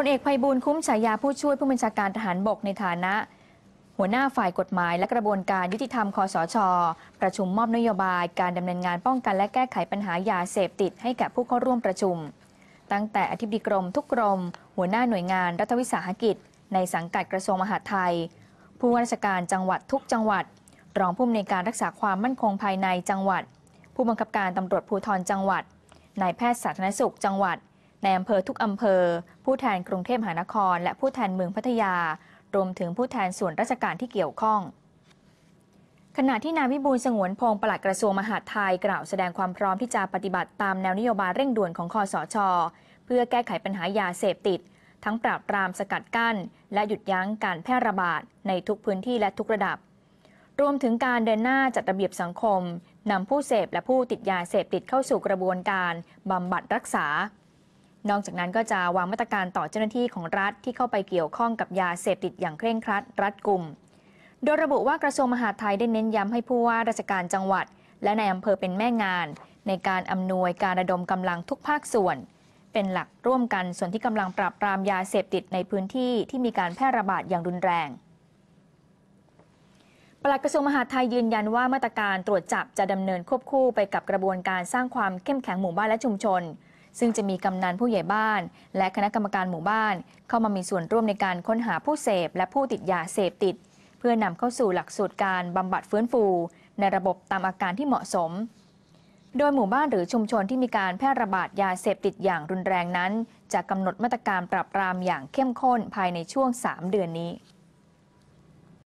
พลเอกไพบูลคุ้มฉายาผู้ช่วยผู้บัญชาการทหารบกในฐานะ หัวหน้าฝ่ายกฎหมายและกระบวนการยุติธรรมคอสช ประชุมมอบนโยบายการดำเนินงานป้องกันและแก้ไขปัญหายาเสพติดให้แก่ผู้เข้าร่วมประชุม ตั้งแต่อธิบดีกรมทุกกรม หัวหน้าหน่วยงานรัฐวิสาหกิจ ในสังกัดกระทรวงมหาดไทย ผู้ว่าราชการจังหวัดทุกจังหวัด รองผู้อำนวยการรักษาความมั่นคงภายในจังหวัด ผู้บังคับการตำรวจภูธรจังหวัดนายแพทย์สาธารณสุขจังหวัด ในอำเภอทุกอำเภอ ผู้แทนกรุงเทพมหานคร และผู้แทนเมืองพัทยา รวมถึงผู้แทนส่วนราชการที่เกี่ยวข้อง ขณะที่นายวิบูลย์สงวนพงศ์ปลัดกระทรวงมหาดไทยกล่าวแสดงความพร้อมที่จะปฏิบัติตามแนวนโยบายเร่งด่วนของคอสช เพื่อแก้ไขปัญหายาเสพติด ทั้งปราบปรามสกัดกั้น และหยุดยั้งการแพร่ระบาดในทุกพื้นที่และทุกระดับ รวมถึงการเดินหน้าจัดระเบียบสังคมนำผู้เสพและผู้ติดยาเสพติดเข้าสู่กระบวนการบำบัดรักษา นอกจากนั้นก็จะวางมาตรการต่อเจ้าหน้าที่ของรัฐที่เข้าไปเกี่ยวข้องกับยาเสพติดอย่างเคร่งครัด รัดกุม โดยระบุว่ากระทรวงมหาดไทยได้เน้นย้ำให้ผู้ว่าราชการจังหวัด และในอำเภอเป็นแม่งาน ในการอำนวยการระดมกำลังทุกภาคส่วน เป็นหลักร่วมกันส่วนที่กำลังปราบปรามยาเสพติดในพื้นที่ที่มีการแพร่ระบาดอย่างรุนแรงปลัดกระทรวงมหาดไทยยืนยันว่ามาตรการตรวจจับจะดำเนินควบคู่ไปกับกระบวนการสร้างความเข้มแข็งหมู่บ้านและชุมชน ซึ่งจะมีกำนันผู้ใหญ่บ้าน และคณะกรรมการหมู่บ้าน เข้ามามีส่วนร่วมในการค้นหาผู้เสพ และผู้ติดยาเสพติด เพื่อนำเข้าสู่หลักสูตรการบำบัดฟื้นฟู ในระบบตามอาการที่เหมาะสม โดยหมู่บ้านหรือชุมชนที่มีการแพร่ระบาดยาเสพติดอย่างรุนแรงนั้น จะกำหนดมาตรการปราบปรามอย่างเข้มข้นภายในช่วง 3 เดือนนี้